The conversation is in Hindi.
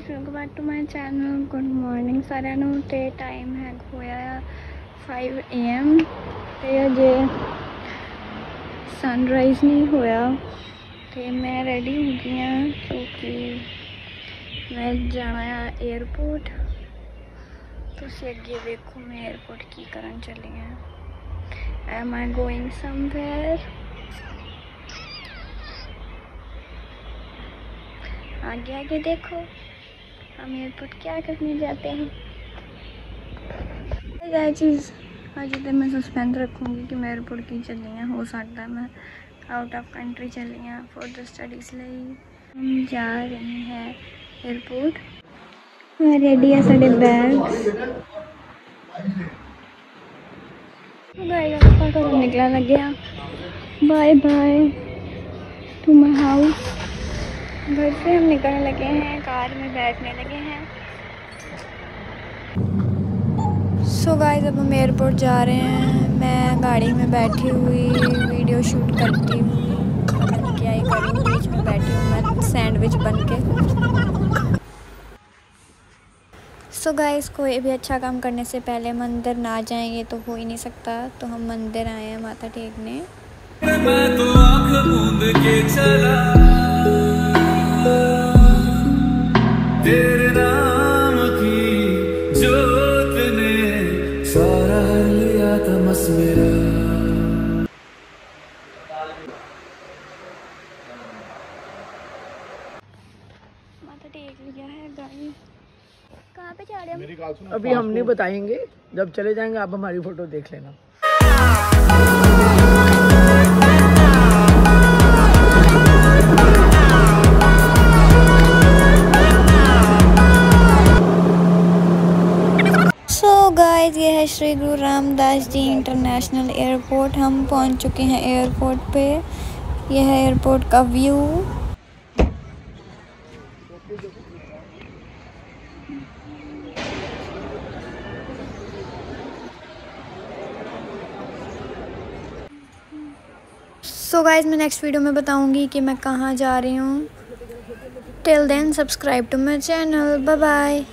Guys back to my channel good morning सारे नु टाइम है फाइव ए एम तो अजे सनराइज नहीं होया। ते मैं रेडी हो गई हूँ क्योंकि मैं जाना एयरपोर्ट तुम अगे देखो मैं एयरपोर्ट की करण चली हाँ एम आई गोइंग समवेयर आगे आगे देखो। हम एयरपोर्ट क्या करने जाते हैं? आज इधर मैं सस्पेंड रखूँगी कि मैं एयरपोर्ट की चली हूँ हो सकता है। मैं आउट ऑफ़ कंट्री चली हूँ फॉर स्टडीज़ लाई हम जा रहे हैं एयरपोर्ट रेडी हाँ, है साढ़े बैग निकला लगे bye bye to my house घर से हम निकलने लगे हैं कार में बैठने लगे हैं। सो गाइस अब हम एयरपोर्ट जा रहे हैं। मैं गाड़ी में बैठी हुई वीडियो शूट करती नहीं क्या ही करूँ बीच में बैठी हूँ मैं सैंडविच बन के। सो गाइस कोई भी अच्छा काम करने से पहले मंदिर ना जाएँगे तो हो ही नहीं सकता। तो हम मंदिर आए हैं माथा टेकने। मैं तो तेरे नाम की जोत ने सारा लिया तमस मेरा। टेक लिया है गाइस कहाँ पे जा रहे अभी हम नहीं बताएँगे। जब चले जाएँगे आप हमारी फ़ोटो देख लेना। गाइस ये है श्री गुरु रामदास जी इंटरनेशनल एयरपोर्ट। हम पहुँच चुके हैं एयरपोर्ट पे। यह है एयरपोर्ट का व्यू। सो so गाइस मैं नेक्स्ट वीडियो में बताऊँगी कि मैं कहाँ जा रही हूँ। Till then subscribe to my channel bye bye